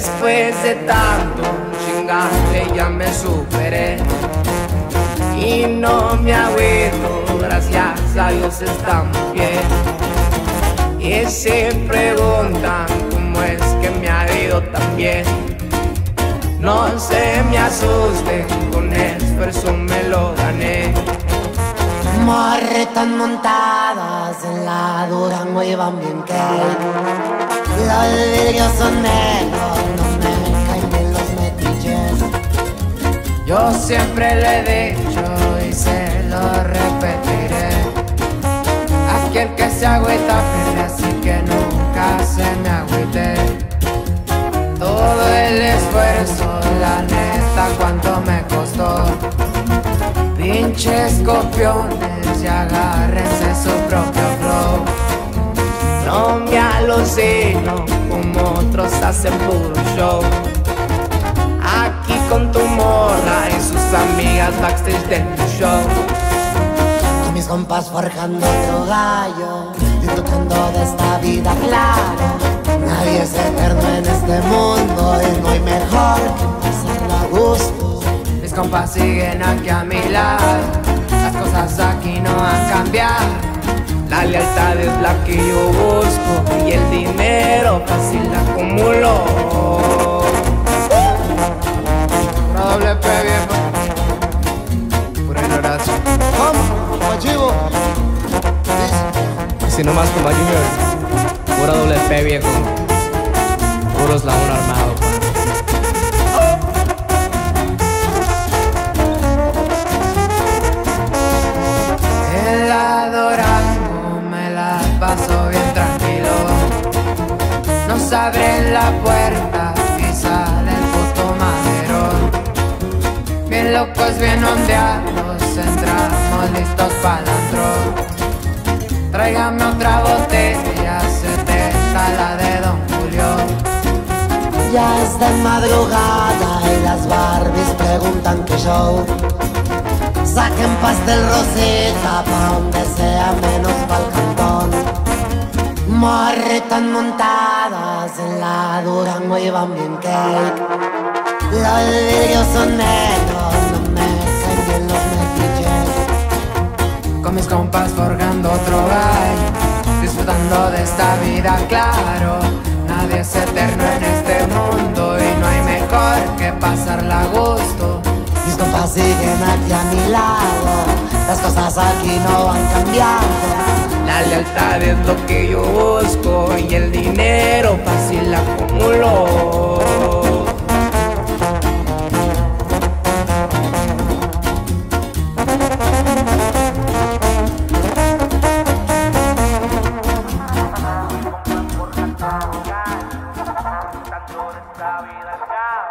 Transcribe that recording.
de tanto chingarle ya me superé y no me agüito, gracias a Dios estamos bien. Y se preguntan cómo es que me ha ido tan bien. No se me asusten, con esfuerzo me lo gané. Morretas montadas en la Durango iban bien que Los vidrios son negros, Yo siempre le he dicho y se lo repetiré Aquel que se agüita pierde, así que nunca se me agüite Todo el esfuerzo, la neta, cuánto me costó Pinches copiones y agárrense su propio flow. No me alucino como otros hacen puro show. Aquí con tu morra y amigas backstage de tu show. Con mis compas forjando otro gallo, disfrutando de esta vida clara. Nadie es eterno en este mundo y no hay mejor que pasarla a gusto mis compas siguen aquí a mi lado. Las cosas aquí no han cambiado. La lealtad es la que yo busco y el dinero fácil acumulo. Si no más como Junior. Pura doble P viejo. Puro eslabón armado. paso bien tranquilo. Nos abren la puerta y sale el puto madero. Bien locos, bien ondeados, entramos listos para el Tráigame otra botella, 70 la de Don Julio. Ya es de madrugada y las Barbies preguntan qué show. Saquen pastel rosita pa' donde sea menos pa'l cantón. Morretas montadas en la Durango iban bien cake. Los vidrios son negros, no me caen bien los metiches. Con mis compas forjando otro vida, claro. Nadie es eterno en este mundo y no hay mejor que pasarla a gusto. Mis compas siguen aquí a mi lado, las cosas aquí no van cambiando. La lealtad es lo que yo busco y el dinero fácil acumulo. Let's go.